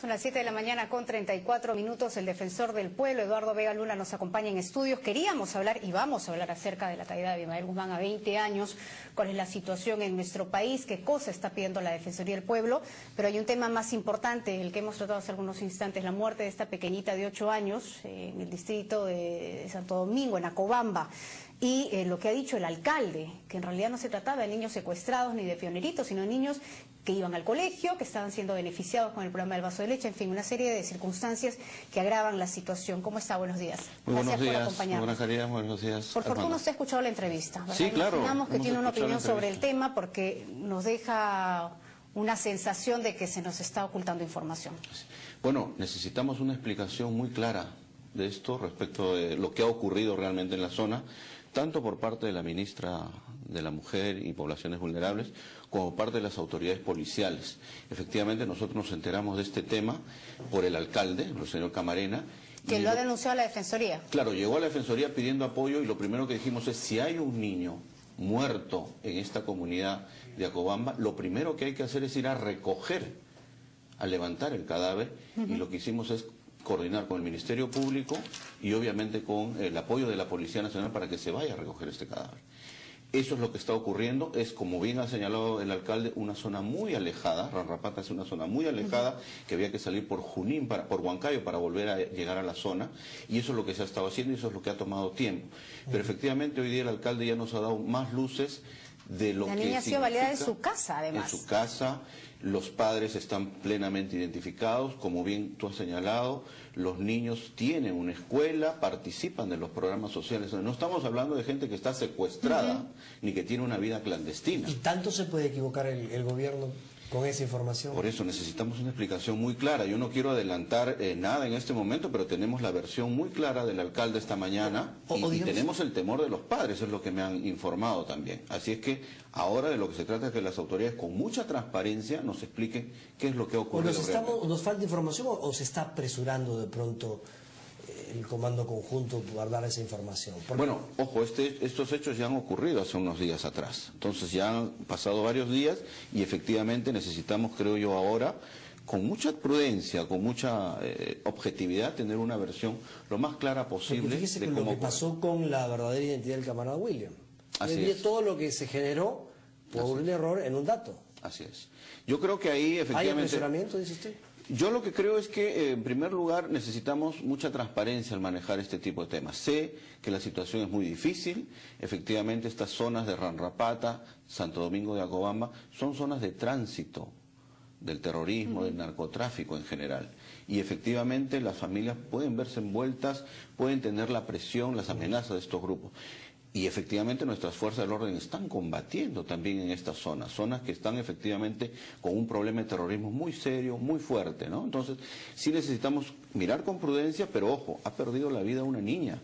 Son las 7 de la mañana con 34 minutos. El defensor del pueblo, Eduardo Vega Luna, nos acompaña en estudios. Queríamos hablar y vamos a hablar acerca de la caída de Abimael Guzmán a 20 años, cuál es la situación en nuestro país, qué cosa está pidiendo la Defensoría del Pueblo. Pero hay un tema más importante, el que hemos tratado hace algunos instantes, la muerte de esta pequeñita de 8 años eh, en el distrito de Santo Domingo, en Acobamba. Y eh, lo que ha dicho el alcalde, que en realidad no se trataba de niños secuestrados ni de pioneritos, sino de niños que iban al colegio, que estaban siendo beneficiados con el programa del vaso de leche, en fin, una serie de circunstancias que agravan la situación. ¿Cómo está? Buenos días. Muy buenos días, acompañarnos. Buenas buenos días. Por fortuna usted ha escuchado la entrevista, ¿verdad? Sí, claro. Imaginamos que tiene una opinión sobre el tema porque nos deja una sensación de que se nos está ocultando información. Bueno, necesitamos una explicación muy clara de esto respecto de lo que ha ocurrido realmente en la zona, tanto por parte de la ministra de la Mujer y Poblaciones Vulnerables, como parte de las autoridades policiales. Efectivamente, nosotros nos enteramos de este tema por el alcalde, el señor Camarena. Que lo ha denunciado a la Defensoría. Claro, llegó a la Defensoría pidiendo apoyo y lo primero que dijimos es, si hay un niño muerto en esta comunidad de Acobamba, lo primero que hay que hacer es ir a recoger, a levantar el cadáver, y lo que hicimos es coordinar con el Ministerio Público y obviamente con el apoyo de la Policía Nacional para que se vaya a recoger este cadáver. Eso es lo que está ocurriendo, es como bien ha señalado el alcalde, una zona muy alejada, Ranrapata es una zona muy alejada, que había que salir por Junín, para, por Huancayo para volver a llegar a la zona, y eso es lo que se ha estado haciendo y eso es lo que ha tomado tiempo. Pero efectivamente hoy día el alcalde ya nos ha dado más luces de lo la que niña ha sido valida en su casa, además. En su casa, los padres están plenamente identificados, como bien tú has señalado, los niños tienen una escuela, participan de los programas sociales. No estamos hablando de gente que está secuestrada, ni que tiene una vida clandestina. ¿Y tanto se puede equivocar el, el gobierno con esa información. Por eso necesitamos una explicación muy clara. Yo no quiero adelantar eh, nada en este momento, pero tenemos la versión muy clara del alcalde esta mañana y, tenemos el temor de los padres, es lo que me han informado también. Así es que ahora de lo que se trata es que las autoridades con mucha transparencia nos expliquen qué es lo que ha ocurrido. Nos, estamos, ¿Nos falta información o se está apresurando de pronto el comando conjunto guardar esa información? Bueno, ojo, este, estos hechos ya han ocurrido hace unos días atrás. Entonces ya han pasado varios días y efectivamente necesitamos, creo yo, ahora con mucha prudencia, con mucha eh, objetividad, tener una versión lo más clara posible. fíjese de lo que pasó con la verdadera identidad del camarada William. Así es. Todo lo que se generó por un error en un dato. Así es. Yo creo que ahí efectivamente... ¿Hay apresuramiento, dice usted? Yo lo que creo es que, eh, en primer lugar, necesitamos mucha transparencia al manejar este tipo de temas. Sé que la situación es muy difícil. Efectivamente, estas zonas de Ranrapata, Santo Domingo de Acobamba, son zonas de tránsito del terrorismo, del narcotráfico en general. Y efectivamente las familias pueden verse envueltas, pueden tener la presión, las amenazas de estos grupos. Y efectivamente nuestras fuerzas del orden están combatiendo también en estas zonas, zonas que están efectivamente con un problema de terrorismo muy serio, muy fuerte, ¿no? Entonces, sí necesitamos mirar con prudencia, pero ojo, ha perdido la vida una niña.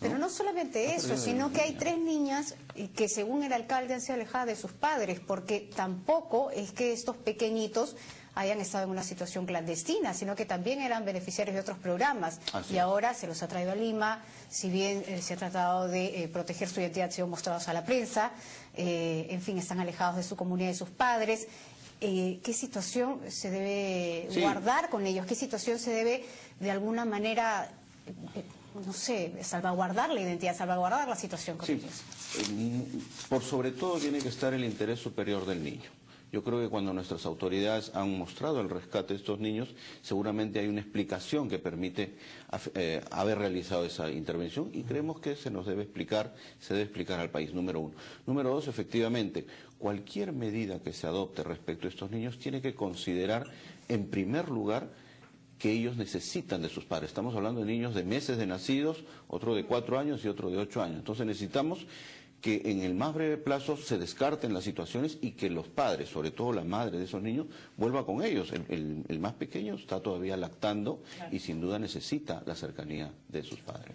Pero no solamente eso, sino que hay tres niñas que según el alcalde han sido alejadas de sus padres, porque tampoco es que estos pequeñitos hayan estado en una situación clandestina, sino que también eran beneficiarios de otros programas. y ahora se los ha traído a Lima, si bien eh, se ha tratado de eh, proteger su identidad, han sido mostrados a la prensa, eh, en fin, están alejados de su comunidad y de sus padres. ¿Qué situación se debe guardar con ellos? ¿Qué situación se debe, de alguna manera, no sé, salvaguardar la identidad, salvaguardar la situación con ellos? Por sobre todo tiene que estar el interés superior del niño. Yo creo que cuando nuestras autoridades han mostrado el rescate de estos niños, seguramente hay una explicación que permite eh, haber realizado esa intervención y creemos que se nos debe explicar, se debe explicar al país, número uno. Número dos, efectivamente, cualquier medida que se adopte respecto a estos niños tiene que considerar, en primer lugar, que ellos necesitan de sus padres. Estamos hablando de niños de meses de nacidos, otro de cuatro años y otro de ocho años. Entonces necesitamos que en el más breve plazo se descarten las situaciones y que los padres, sobre todo la madre de esos niños, vuelva con ellos. El, más pequeño está todavía lactando y sin duda necesita la cercanía de sus padres.